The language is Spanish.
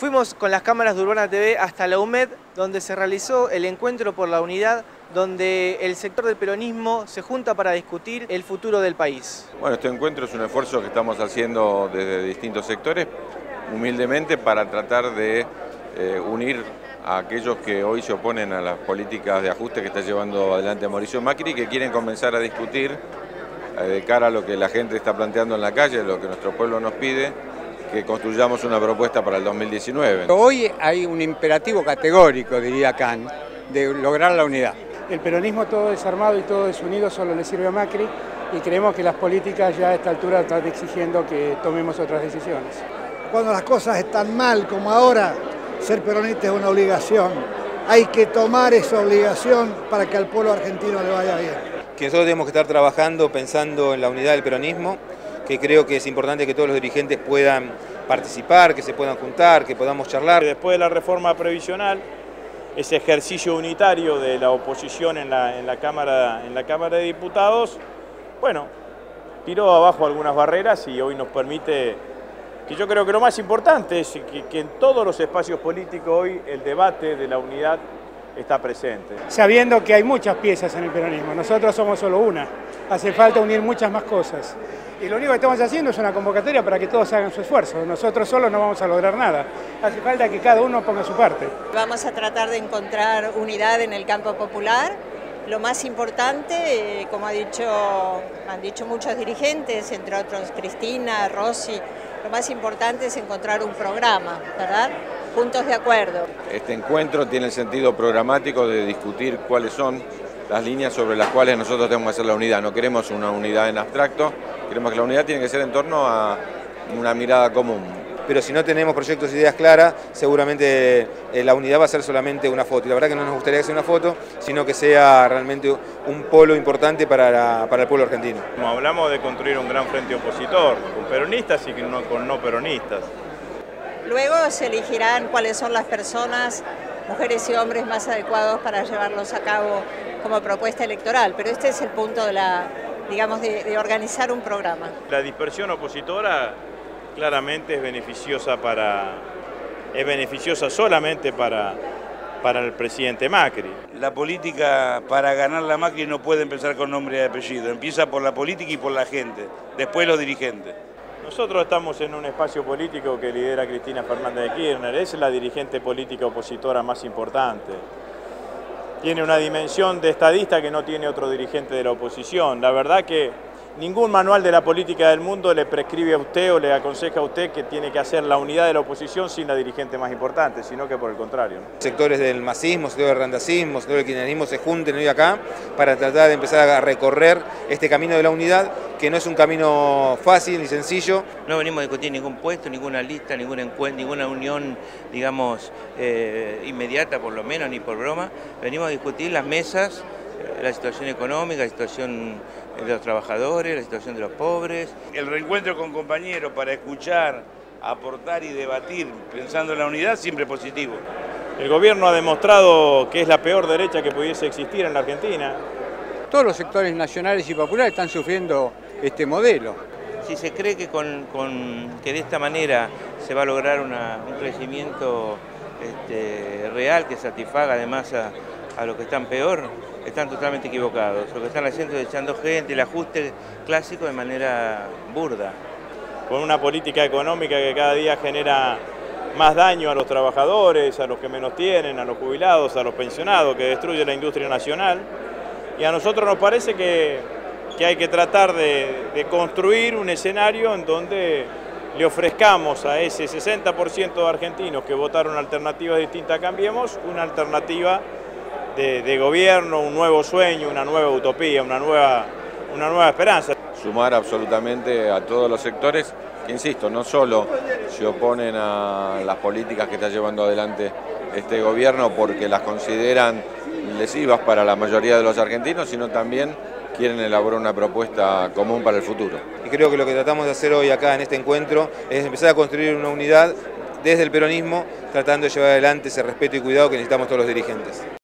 Fuimos con las cámaras de Urbana TV hasta la UMED, donde se realizó el encuentro por la unidad, donde el sector del peronismo se junta para discutir el futuro del país. Bueno, este encuentro es un esfuerzo que estamos haciendo desde distintos sectores, humildemente para tratar de eh, unir a aquellos que hoy se oponen a las políticas de ajuste que está llevando adelante Mauricio Macri, que quieren comenzar a discutir eh, de cara a lo que la gente está planteando en la calle, lo que nuestro pueblo nos pide, que construyamos una propuesta para el 2019. Hoy hay un imperativo categórico, diría Kant, de lograr la unidad. El peronismo todo desarmado y todo desunido solo le sirve a Macri y creemos que las políticas ya a esta altura están exigiendo que tomemos otras decisiones. Cuando las cosas están mal como ahora, ser peronista es una obligación. Hay que tomar esa obligación para que al pueblo argentino le vaya bien. Que nosotros tenemos que estar trabajando pensando en la unidad del peronismo que creo que es importante que todos los dirigentes puedan participar, que se puedan juntar, que podamos charlar. Después de la reforma previsional, ese ejercicio unitario de la oposición en la, en la, Cámara, en la Cámara de Diputados, bueno, tiró abajo algunas barreras y hoy nos permite, que yo creo que lo más importante es que, que en todos los espacios políticos hoy el debate de la unidad está presente. Sabiendo que hay muchas piezas en el peronismo, nosotros somos solo una, hace falta unir muchas más cosas. Y lo único que estamos haciendo es una convocatoria para que todos hagan su esfuerzo. Nosotros solos no vamos a lograr nada. Hace falta que cada uno ponga su parte. Vamos a tratar de encontrar unidad en el campo popular. Lo más importante, eh, como ha dicho, han dicho muchos dirigentes, entre otros Cristina, Rossi, lo más importante es encontrar un programa, ¿verdad? Puntos de acuerdo. Este encuentro tiene el sentido programático de discutir cuáles son las líneas sobre las cuales nosotros tenemos que hacer la unidad. No queremos una unidad en abstracto, queremos que la unidad tiene que ser en torno a una mirada común. Pero si no tenemos proyectos e ideas claras, seguramente eh, la unidad va a ser solamente una foto. Y la verdad que no nos gustaría que sea una foto, sino que sea realmente un polo importante para, la, para el pueblo argentino. Como hablamos de construir un gran frente opositor, con peronistas y con no peronistas. Luego se elegirán cuáles son las personas mujeres y hombres más adecuados para llevarlos a cabo como propuesta electoral, pero este es el punto de la, digamos, de, organizar un programa. La dispersión opositora claramente es beneficiosa para, es beneficiosa solamente para, para el presidente Macri. La política para ganar la Macri no puede empezar con nombre y apellido, empieza por la política y por la gente, después los dirigentes. Nosotros estamos en un espacio político que lidera Cristina Fernández de Kirchner, es la dirigente política opositora más importante. Tiene una dimensión de estadista que no tiene otro dirigente de la oposición. La verdad que Ningún manual de la política del mundo le prescribe a usted o le aconseja a usted que tiene que hacer la unidad de la oposición sin la dirigente más importante, sino que por el contrario. Sectores del masismo, sectores del randacismo, sectores del kirchnerismo se junten hoy acá para tratar de empezar a recorrer este camino de la unidad, que no es un camino fácil ni sencillo. No venimos a discutir ningún puesto, ninguna lista, ningún encuentro, ninguna unión, digamos, eh, inmediata por lo menos, ni por broma. Venimos a discutir las mesas la situación económica, la situación de los trabajadores, la situación de los pobres. El reencuentro con compañeros para escuchar, aportar y debatir pensando en la unidad siempre positivo. El gobierno ha demostrado que es la peor derecha que pudiese existir en la Argentina. Todos los sectores nacionales y populares están sufriendo este modelo. Si se cree que, con, que de esta manera se va a lograr un crecimiento este, real que satisfaga además a, a los que están peor, están totalmente equivocados. Lo que están haciendo es echando gente, el ajuste clásico de manera burda. Con una política económica que cada día genera más daño a los trabajadores, a los que menos tienen, a los jubilados, a los pensionados, que destruye la industria nacional. Y a nosotros nos parece que, que hay que tratar de, de construir un escenario en donde le ofrezcamos a ese 60% de argentinos que votaron alternativas distintas a Cambiemos, una alternativa de, gobierno, un nuevo sueño, una nueva utopía, una nueva, una nueva esperanza. Sumar absolutamente a todos los sectores que, insisto, no solo se oponen a las políticas que está llevando adelante este gobierno porque las consideran lesivas para la mayoría de los argentinos, sino también quieren elaborar una propuesta común para el futuro. Y creo que lo que tratamos de hacer hoy acá en este encuentro es empezar a construir una unidad desde el peronismo, tratando de llevar adelante ese respeto y cuidado que necesitamos todos los dirigentes.